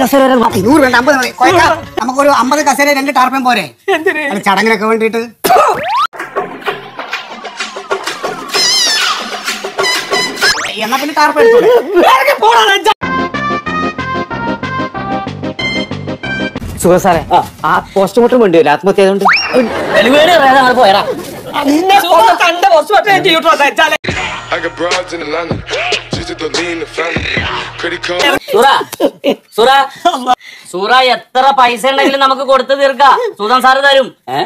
കസേര വരെ മതി നൂറ് വേണ്ട അമ്പത് മതി. നമുക്കൊരു അമ്പത് കസേര രണ്ട് ടാർപ്പൻ പോരെ. അല്ല ചടങ്ങിനൊക്കെ വേണ്ടിയിട്ട്. എന്നാ പിന്നെ ടാർപ്പൻ എടുത്തോളെ. സുഖ സാറേ. ആ. പോസ്റ്റ്മോർട്ടം വേണ്ടി വരും. ആത്മഹത്യ ആയതുകൊണ്ട്. ഡെലിവറി അറിയാതെ അങ്ങോട്ട് നിന്നെ കണ്ട പോസ്റ്റ്മോർട്ടം ഞാൻ ചെയ്യൂട്ടോ ലജ്ജാലെ. I got broads in Atlanta. Just to lean the family. Credit card. സുറ. സുറ സുറ എത്ര പൈസ ഉണ്ടെങ്കിലും നമുക്ക് കൊടുത്തു തീർക്കാം. സുധൻ സാറ് തരും. ഏ?